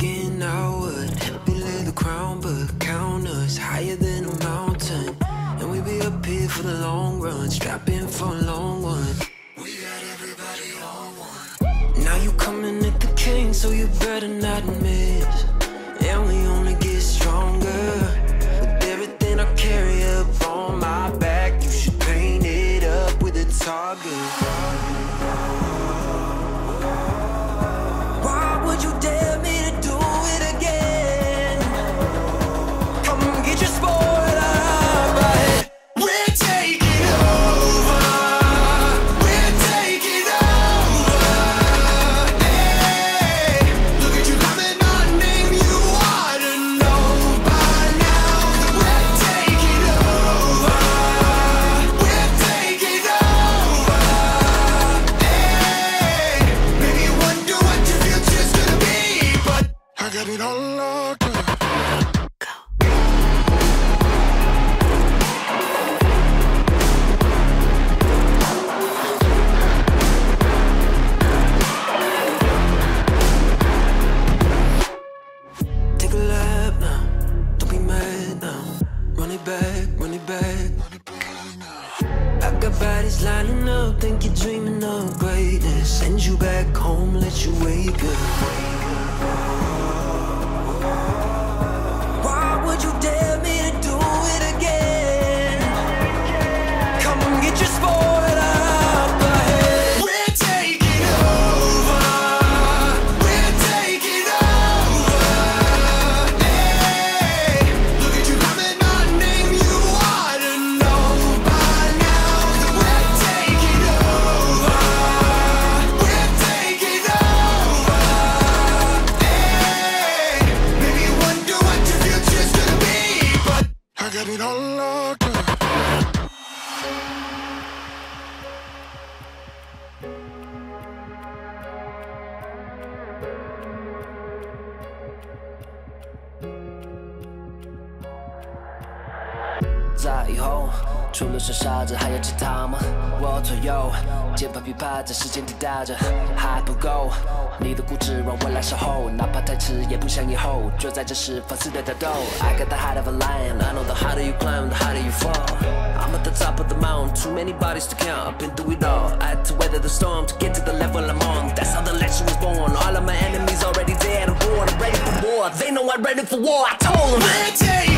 again, now what? Happy lay the crown, but count us higher than a mountain. And we be up here for the long run, strapping for a long one. We got everybody on one. Now you coming at the king, so you better not miss. I got it all locked up. Take a lap now, don't be mad now. Run it back, run it back. I got bodies lining up, think you're dreaming of greatness. Send you back home, let you wake up. Got it all locked up. "在以后，除了是傻子，还有其他吗？我左右，键盘噼啪在时间滴答着，还不够。你的固执让我来守候，哪怕太迟也不想以后。就在这时放肆的挑逗。I got the heart of a lion, I know the harder you climb, the harder you fall. I'm at the top of the mountain, too many bodies to count. I've been through it all. I had to weather the storm to get to the level I'm on. That's how the legend was born. All of my enemies already dead. I'm born, I'm ready for war. They know I'm ready for war. I told them.